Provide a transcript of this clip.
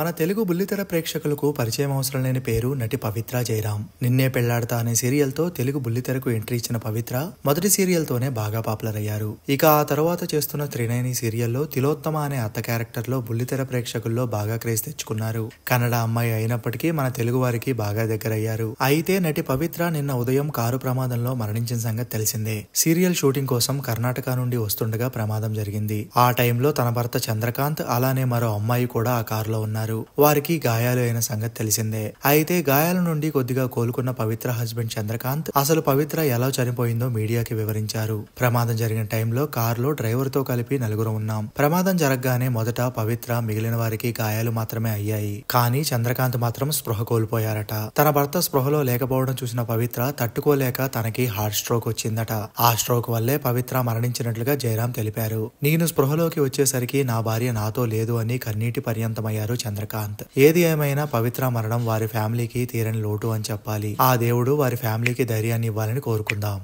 మన తెలుగు బుల్లితెర ప్రేక్షకులకు పరిచయం అవసరం లేని పేరు నటి పవిత్ర జయరాం నిన్నే పెళ్ళాడతా అనే సీరియల్తో తెలుగు బుల్లితెరకు ఎంట్రీ ఇచ్చిన పవిత్ర మొదటి సీరియల్ తోనే బాగా పాపులర్ అయ్యారు. ఇక ఆ తర్వాత చేస్తున్న త్రినేని సీరియల్లో తిలోత్తమ అనే అత్త క్యారెక్టర్లో బుల్లితెర ప్రేక్షకుల్లో బాగా క్రేజ్ తెచ్చుకున్నారు. కన్నడ అమ్మాయి అయినప్పటికీ మన తెలుగు వారికి బాగా దగ్గరయ్యారు. అయితే నటి పవిత్ర నిన్న ఉదయం కారు ప్రమాదంలో మరణించిన సంగతి తెలిసిందే. సీరియల్ షూటింగ్ కోసం కర్ణాటక నుండి వస్తుండగా ప్రమాదం జరిగింది. ఆ టైంలో తన భర్త చంద్రకాంత్ అలానే మరో అమ్మాయి కూడా ఆ కారులో ఉన్నారు. వారికి గాయాలు అయిన సంగతి తెలిసిందే. అయితే గాయాల నుండి కొద్దిగా కోలుకున్న పవిత్ర హస్బెండ్ చంద్రకాంత్ అసలు పవిత్ర ఎలా చనిపోయిందో మీడియాకి వివరించారు. ప్రమాదం జరిగిన టైంలో కారులో డ్రైవర్తో కలిపి నలుగురు ఉన్నాం. ప్రమాదం జరగగానే మొదట పవిత్ర మిగిలిన వారికి గాయాలు మాత్రమే అయ్యాయి. కానీ చంద్రకాంత్ మాత్రం స్పృహ కోల్పోయారట. తన భర్త స్పృహలో లేకపోవడం చూసిన పవిత్ర తట్టుకోలేక తనకి హార్ట్ స్ట్రోక్ వచ్చిందట. ఆ స్ట్రోక్ వల్లే పవిత్ర మరణించినట్లుగా జయరాం తెలిపారు. నేను స్పృహలోకి వచ్చేసరికి నా భార్య నాతో లేదు అని కన్నీటి పర్యంతమయ్యారు చంద్రకాంత్. ఏది ఏమైనా పవిత్ర మరణం వారి ఫ్యామిలీకి తీరని లోటు అని చెప్పాలి. ఆ దేవుడు వారి ఫ్యామిలీకి ధైర్యాన్ని ఇవ్వాలని కోరుకుందాం.